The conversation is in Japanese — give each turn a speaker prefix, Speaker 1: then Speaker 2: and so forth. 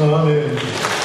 Speaker 1: 아 멘.